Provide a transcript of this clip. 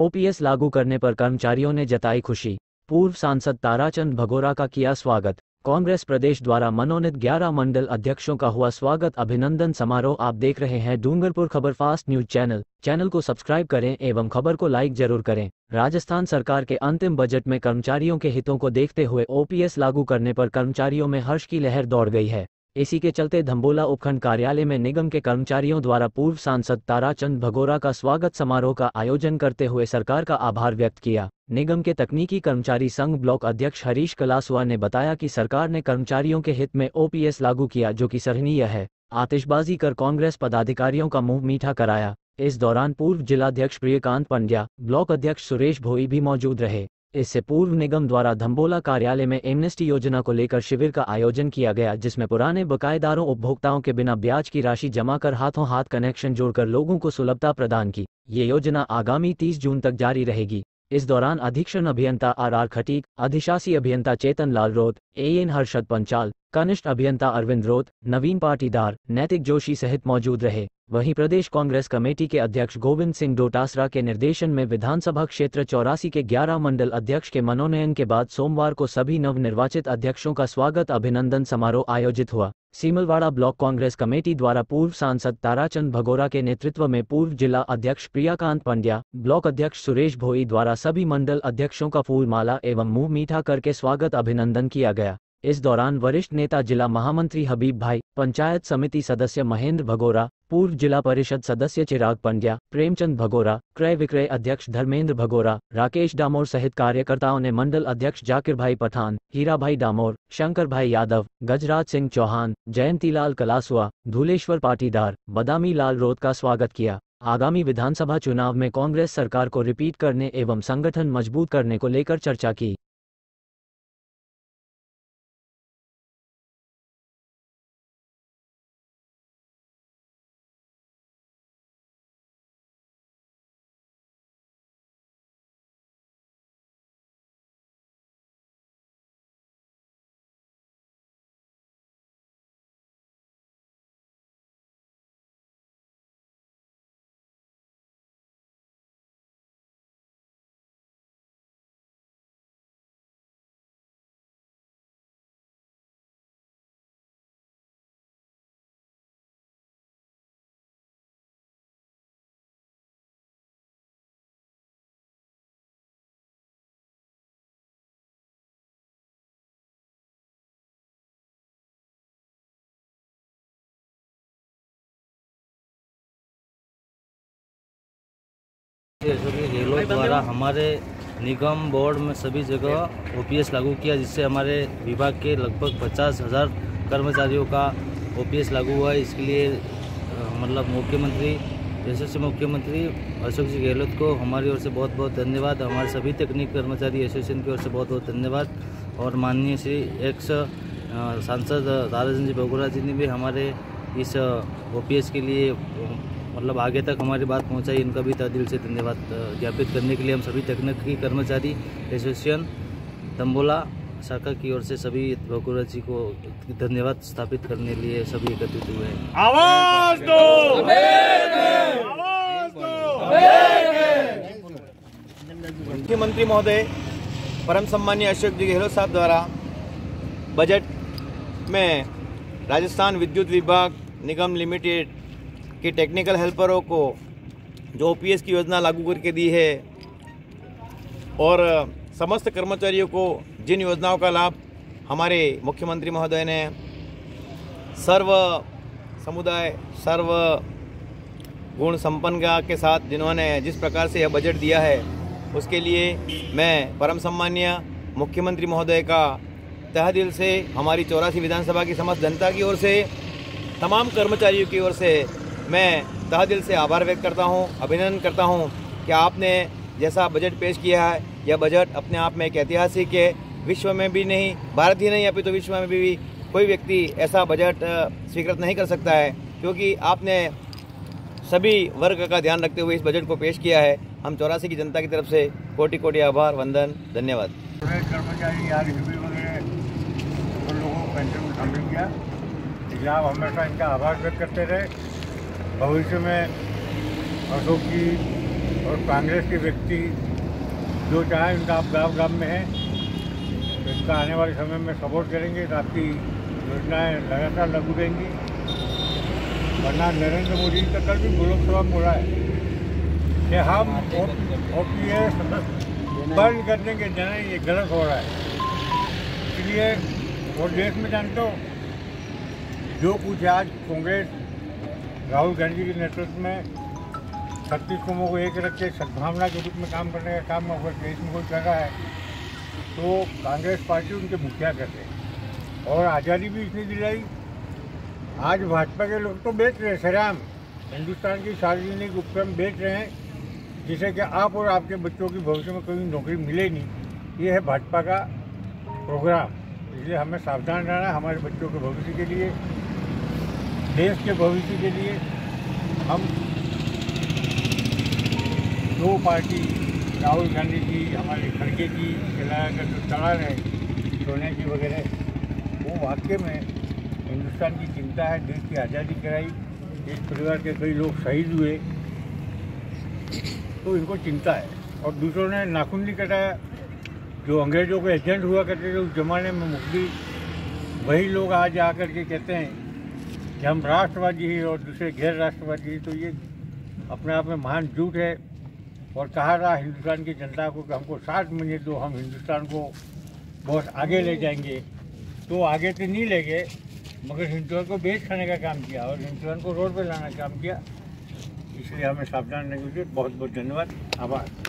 OPS लागू करने पर कर्मचारियों ने जताई खुशी। पूर्व सांसद ताराचंद भगोरा का किया स्वागत। कांग्रेस प्रदेश द्वारा मनोनीत 11 मंडल अध्यक्षों का हुआ स्वागत अभिनंदन समारोह आप देख रहे हैं Dungarpur Khabar fast news channel. Channel को सब्सक्राइब करें एवं खबर को लाइक ज़रूर करें। राजस्थान सरकार के अंतिम बजट में कर्मचारियों के हितों को देखते हुए ओपीएस लागू करने पर कर्मचारियों में हर्ष की लहर दौड़ गई है। इसी के चलते धम्बोला उपखंड कार्यालय में निगम के कर्मचारियों द्वारा पूर्व सांसद ताराचंद भगोरा का स्वागत समारोह का आयोजन करते हुए सरकार का आभार व्यक्त किया। निगम के तकनीकी कर्मचारी संघ ब्लॉक अध्यक्ष हरीश कलासुआ ने बताया कि सरकार ने कर्मचारियों के हित में ओपीएस लागू किया, जो कि सराहनीय है। आतिशबाजी कर कांग्रेस पदाधिकारियों का मुँह मीठा कराया। इस दौरान पूर्व जिलाध्यक्ष प्रियकांत पंड्या, ब्लॉक अध्यक्ष सुरेश भोई भी मौजूद रहे। इससे पूर्व निगम द्वारा धम्बोला कार्यालय में एमनेस्टी योजना को लेकर शिविर का आयोजन किया गया, जिसमें पुराने बकायेदारों, उपभोक्ताओं के बिना ब्याज की राशि जमा कर हाथों हाथ कनेक्शन जोड़कर लोगों को सुलभता प्रदान की। ये योजना आगामी 30 जून तक जारी रहेगी। इस दौरान अधीक्षण अभियंता आर आर खटीक, अधिशासी अभियंता चेतन लाल रोत, ए एन हर्षद पंचाल, कनिष्ठ अभियंता अरविंद रोत, नवीन पाटीदार, नैतिक जोशी सहित मौजूद रहे। वहीं प्रदेश कांग्रेस कमेटी के अध्यक्ष गोविंद सिंह डोटासरा के निर्देशन में विधानसभा क्षेत्र चौरासी के 11 मंडल अध्यक्ष के मनोनयन के बाद सोमवार को सभी नवनिर्वाचित अध्यक्षों का स्वागत अभिनंदन समारोह आयोजित हुआ। सीमलवाड़ा ब्लॉक कांग्रेस कमेटी द्वारा पूर्व सांसद ताराचंद भगोरा के नेतृत्व में पूर्व जिला अध्यक्ष प्रियाकांत पंड्या, ब्लॉक अध्यक्ष सुरेश भोई द्वारा सभी मंडल अध्यक्षों का फूल माला एवं मुँह मीठा करके स्वागत अभिनंदन किया गया। इस दौरान वरिष्ठ नेता जिला महामंत्री हबीब भाई, पंचायत समिति सदस्य महेंद्र भगोरा, पूर्व जिला परिषद सदस्य चिराग पंड्या, प्रेमचंद भगोरा, क्रय विक्रय अध्यक्ष धर्मेंद्र भगोरा, राकेश डामोर सहित कार्यकर्ताओं ने मंडल अध्यक्ष जाकिर भाई पठान हीरा भाई डामोर शंकर भाई यादव, गजराज सिंह चौहान, जयंतीलाल कलासुआ, धूलेश्वर पाटीदार बदामी लाल रोत का स्वागत किया। आगामी विधानसभा चुनाव में कांग्रेस सरकार को रिपीट करने एवं संगठन मज़बूत करने को लेकर चर्चा की। अशोक गहलोत द्वारा हमारे निगम बोर्ड में सभी जगह ओपीएस लागू किया जिससे हमारे विभाग के लगभग पचास हज़ार कर्मचारियों का ओपीएस लागू हुआ। है इसके लिए मतलब मुख्यमंत्री यशस्वी मुख्यमंत्री अशोक जी गहलोत को हमारी ओर से बहुत बहुत धन्यवाद। हमारे सभी तकनीक कर्मचारी एसोसिएशन की ओर से बहुत बहुत धन्यवाद। और माननीय श्री एक्स सांसद दादाजी बगुरा जी ने भी हमारे इस ओपीएस के लिए मतलब आगे तक हमारी बात पहुंचाई इनका भी दिल से धन्यवाद ज्ञापित करने के लिए हम सभी तकनीकी कर्मचारी एसोसिएशन तंबोला शाखा की ओर से सभी बकुरा जी को धन्यवाद स्थापित करने के लिए सभी एकत्रित हुए हैं। आवाज़ दो। मुख्यमंत्री महोदय परम सम्मान्य अशोक जी गहलोत साहब द्वारा बजट में राजस्थान विद्युत विभाग निगम लिमिटेड कि टेक्निकल हेल्परों को जो ओपीएस की योजना लागू करके दी है और समस्त कर्मचारियों को जिन योजनाओं का लाभ हमारे मुख्यमंत्री महोदय ने, सर्व समुदाय, सर्व गुण संपन्न के साथ जिन्होंने जिस प्रकार से यह बजट दिया है, उसके लिए मैं परम सम्मान्य मुख्यमंत्री महोदय का तह दिल से, हमारी चौरासी विधानसभा की समस्त जनता की ओर से, तमाम कर्मचारियों की ओर से मैं तह दिल से आभार व्यक्त करता हूँ, अभिनंदन करता हूँ कि आपने जैसा बजट पेश किया है, यह बजट अपने आप में एक ऐतिहासिक है। विश्व में भी नहीं, भारत ही नहीं, अभी तो विश्व में भी कोई व्यक्ति ऐसा बजट स्वीकृत नहीं कर सकता है, क्योंकि आपने सभी वर्ग का ध्यान रखते हुए इस बजट को पेश किया है। हम चौरासी की जनता की तरफ़ से कोटि कोटि आभार, वंदन, धन्यवाद। कर्मचारी आज लोगों को पेंशन शामिल किया। हमेशा इनका आभार व्यक्त करते रहे। भविष्य में अशोक जी और कांग्रेस के व्यक्ति जो चाहे उनका आप गाँव गाँव में है तो इनका आने वाले समय में सपोर्ट करेंगे तो आपकी योजनाएँ लगातार लागू रहेंगी। वरना नरेंद्र मोदी तो कल भी लोकसभा में बोला है कि हम ओ पी एस बंद कर देंगे नहीं ये गलत हो रहा है। इसलिए और देश में जानते हो जो कुछ आज कांग्रेस राहुल गांधी के नेतृत्व में छत्तीस कौमों को एक रख के सद्भावना के रूप में काम करने का काम अगर देश में कोई कर रहा है तो कांग्रेस पार्टी उनके मुखिया करते हैं। और आज़ादी भी इसने दिलाई। आज भाजपा के लोग तो बेच रहे हैं, सरेआम। हिंदुस्तान की सार्वजनिक उपक्रम बेच रहे हैं जिससे कि आप और आपके बच्चों की भविष्य में कोई नौकरी मिले नहीं। ये है भाजपा का प्रोग्राम। इसलिए हमें सावधान रहना हमारे बच्चों के भविष्य के लिए। देश के भविष्य के लिए हम दो पार्टी, राहुल गांधी जी, हमारे खड़गे जी चलाया कर जो चला रहे सोनिया जी वगैरह, वो वाक्य में हिंदुस्तान की चिंता है, देश की आज़ादी कराई इस परिवार के कई लोग शहीद हुए तो इनको चिंता है। और दूसरों ने नाखून नहीं कटाया जो अंग्रेज़ों के एजेंट हुआ करते थे, उस जमाने में मुख्य वही लोग आज आकर के कहते हैं कि हम राष्ट्रवादी हैं और दूसरे गैर राष्ट्रवादी हैं तो ये अपने आप में महान झूठ है। और कहा रहा हिंदुस्तान की जनता को कि हमको सात महीने दो, हम हिंदुस्तान को बहुत आगे ले जाएँगे। तो आगे तो नहीं ले गए, मगर हिंदुस्तान को बेच खाने का काम किया और हिंदुस्तान को रोड पर लाने काम किया। इसलिए हमें सावधान रहने की बहुत बहुत धन्यवाद। आभार।